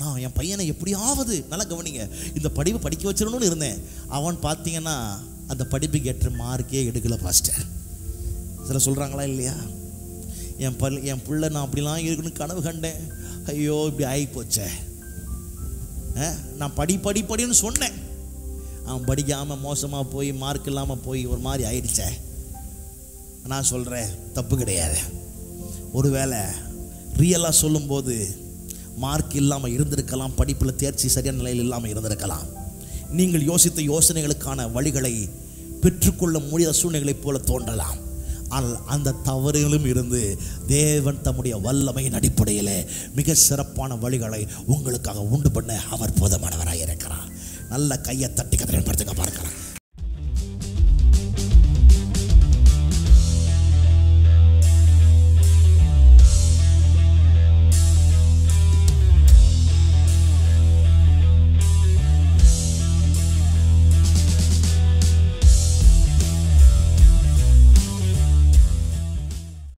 நான் என் பையனை எப்படியாவது நல்லா கவனிங்க. இந்த படிப்பு படிக்க வச்சிடணும்னு இருந்தேன். அவன் பார்த்தீங்கன்னா அந்த படிப்புக்கு ஏற்ற மார்க்கே எடுக்கல பாஸ்டர் சில சொல்கிறாங்களா இல்லையா? என் பல் என் பிள்ளை நான் அப்படிலாம் இருக்குன்னு கனவு கண்டேன். ஐயோ இப்படி ஆகி போச்சே நான் படி படி படின்னு சொன்னேன். அவன் படிக்காமல் மோசமாக போய் மார்க் இல்லாமல் போய் ஒரு மாதிரி ஆயிடுச்சே. நான் சொல்கிறேன் தப்பு கிடையாது. ஒருவேளை ரியலாக சொல்லும்போது மார்க் இல்லாமல் இருந்திருக்கலாம் படிப்பில் தேர்ச்சி சரியான நிலையில் இல்லாமல் இருந்திருக்கலாம். நீங்கள் யோசித்த யோசனைகளுக்கான வழிகளை பெற்றுக்கொள்ள முடியாத சூழ்நிலைகளைப் போல தோன்றலாம். ஆனால் அந்த தவறுகளும் இருந்து தேவன் தம்முடைய வல்லமையின் அடிப்படையில் மிக சிறப்பான வழிகளை உங்களுக்காக உண்டு பண்ண அவர் போதமானவராக இருக்கிறார் நல்ல கையை தட்டி கத்திரப்படுத்துங்க பார்க்கலாம்.